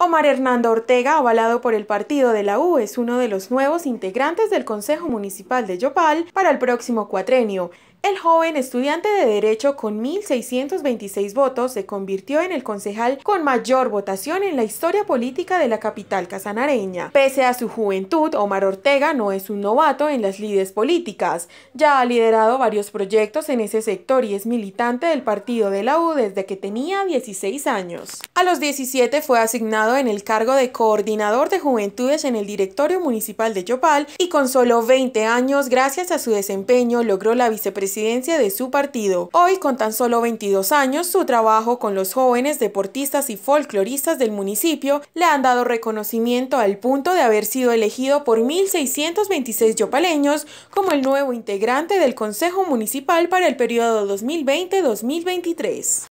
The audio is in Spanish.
Omar Hernando Ortega, avalado por el partido de la U, es uno de los nuevos integrantes del Consejo Municipal de Yopal para el próximo cuatrenio. El joven estudiante de Derecho con 1.626 votos se convirtió en el concejal con mayor votación en la historia política de la capital casanareña. Pese a su juventud, Omar Ortega no es un novato en las lides políticas. Ya ha liderado varios proyectos en ese sector y es militante del partido de la U desde que tenía 16 años. A los 17 fue asignado en el cargo de coordinador de juventudes en el directorio municipal de Yopal y con solo 20 años, gracias a su desempeño, logró la vicepresidencia de su partido. Hoy, con tan solo 22 años, su trabajo con los jóvenes deportistas y folcloristas del municipio le han dado reconocimiento al punto de haber sido elegido por 1.626 yopaleños como el nuevo integrante del Consejo Municipal para el periodo 2020-2023.